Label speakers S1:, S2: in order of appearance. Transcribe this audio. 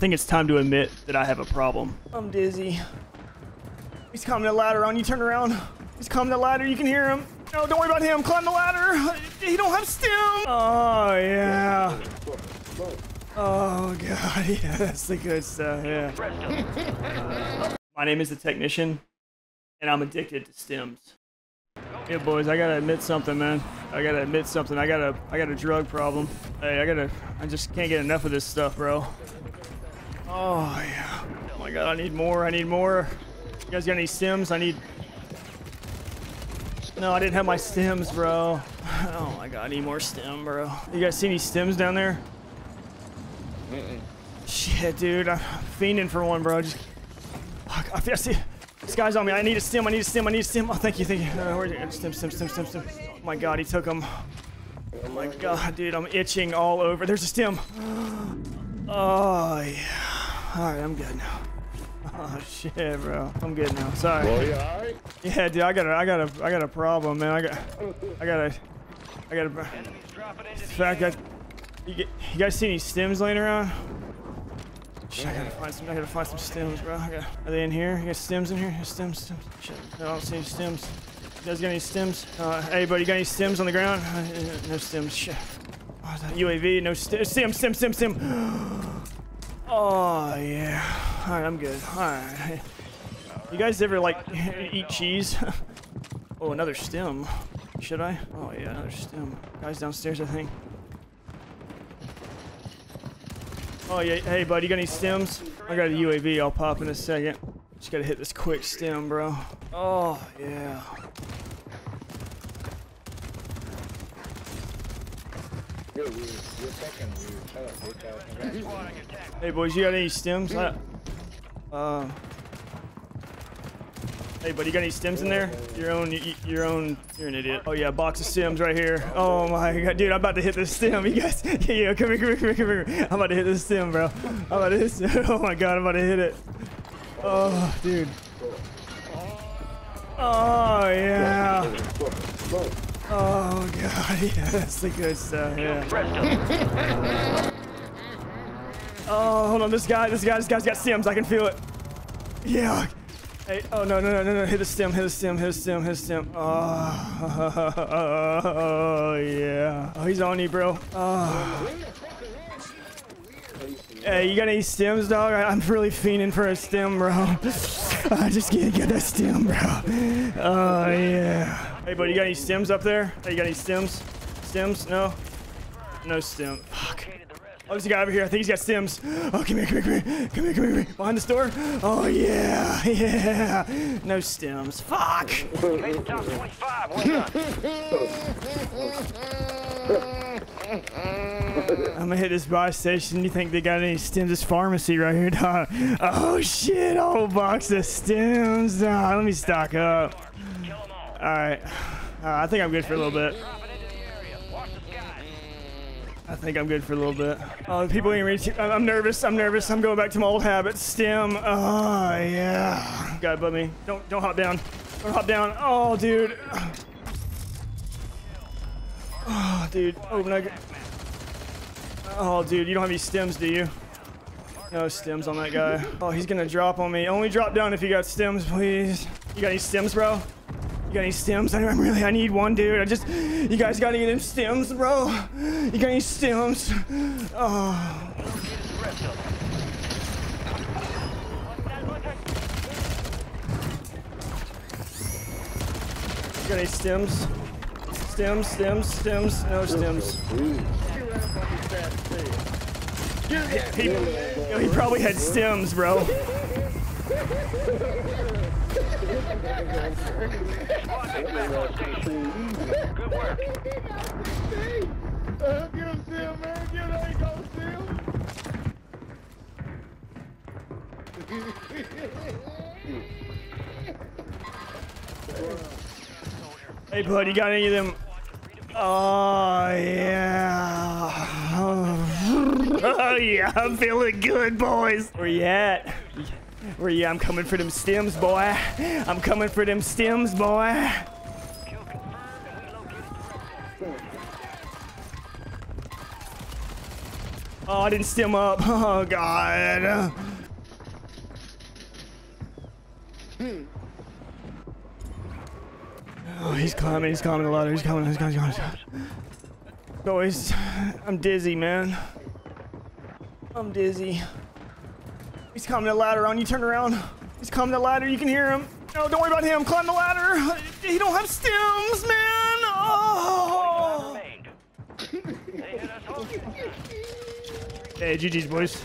S1: think it's time to admit that I have a problem. I'm dizzy. He's climbing the ladder on you. Turn around. He's climbing the ladder. You can hear him. No, don't worry about him. Climb the ladder. He don't have stim. Oh, yeah. Oh, God. Yeah, that's the good stuff. Yeah. My name is the technician, and I'm addicted to stims. Yeah, boys, I gotta admit something, man. I gotta admit something. I got a, I got a drug problem. Hey, I gotta, I just can't get enough of this stuff, bro. Oh yeah. Oh my god, I need more. I need more. You guys got any stims? I need. No, I didn't have my stims, bro. Oh my god, I need more stim, bro. You guys see any stims down there? Shit, dude, I'm fiending for one, bro. Just, fuck, I see. This guy's on me. I need a stim. I need a stim. I need a stim. Oh, thank you, thank you. Where's it? Stim, stim, stim, stim, stim. Oh my god, he took him. Oh my god, dude, I'm itching all over. There's a stim. Oh yeah. All right, I'm good now. Oh shit, bro. I'm good now. Sorry.
S2: Boy, you alright?
S1: Yeah, dude, I got a, I got a, I got a problem, man. I got, I got a, I got a. In fact, I, you, get, you guys see any stims laying around? Shit, I gotta find some. I gotta find some stims, bro. I got, are they in here? You got stims in here? Stims, stims. Shit, I don't see any stims. You guys got any stims? Uh, hey, buddy, you got any stims on the ground? Uh, no stims. Shit. Oh, that UAV? No st stim, stim, stim, stim. Oh yeah. All right, I'm good. All right. You guys ever like eat cheese? oh, another stim. Should I? Oh yeah, another stim. Guys downstairs, I think. Oh yeah, hey bud, you got any stims? I got a UAV. I'll pop in a second. Just gotta hit this quick stim, bro. Oh yeah.
S2: You're weird. You're fucking weird. Shut up, bitch.
S1: Hey boys, you got any stims? I, uh, hey buddy, you got any stims in there? Your own, your own. You're an idiot. Oh yeah, box of stims right here. Oh my god, dude, I'm about to hit this stim. You guys, yeah, yeah, come here, come here, come here, come here. I'm about to hit this stim, bro. I'm about to hit. This, oh my god, I'm about to hit it. Oh, dude. Oh yeah. Oh god, yeah, that's the good stuff. Yeah. Oh, hold on, this guy, this guy, this guy's got stims. I can feel it. Yeah. Hey, oh no, no, no, no, no! Hit the stim, hit the stim, hit the stim, hit the stim. Oh, yeah. Oh, he's on you, bro. Oh. Hey, you got any stims, dog? I- I'm really fiending for a stim, bro. I just can't get that stim, bro. Oh yeah. Hey, buddy, you got any stims up there? Hey, you got any stims? Stims? No. No stim. Fuck. Oh, there's a guy over here. I think he's got stims. Oh, come here, come here, come here. Come here, come here. Behind this door. Oh, yeah, yeah. No stims. Fuck. I'm gonna hit this buy station. You think they got any stims? This pharmacy right here, dog. Oh, shit. Whole box of stims. Dog. Let me stock up. All right. Uh, I think I'm good for a little bit. I think I'm good for a little bit. Oh, people ain't to, I'm nervous. I'm nervous. I'm going back to my old habits. Stim. Oh, yeah. Guy above me. Don't, don't hop down. Don't hop down. Oh, dude. Oh, dude. Oh, I get... Oh, dude. You don't have any stims, do you? No stims on that guy. Oh, he's gonna drop on me. Only drop down if you got stims, please. You got any stims, bro? You got any stims? I- I'm really, I need one, dude. I just, you guys got any of them stims, bro? You got any stims? Oh. You got any stims? Stims, stims, stims, no stims. He, yo, he probably had stims, bro. Hey, bud, you got any of them? Oh, yeah. Oh, yeah, I'm feeling good, boys. Where you at? Where you? I'm coming for them stims, boy. I'm coming for them stims, boy. Oh, I didn't stim up. Oh, God. Oh, he's climbing. He's climbing the ladder. He's coming. He's coming. He's coming. Boys, I'm dizzy, man. I'm dizzy. He's climbing the ladder on you. Turn around. He's climbing the ladder. You can hear him. No, don't worry about him. Climb the ladder. He don't have stims, man. Oh. Hey, GG's, boys.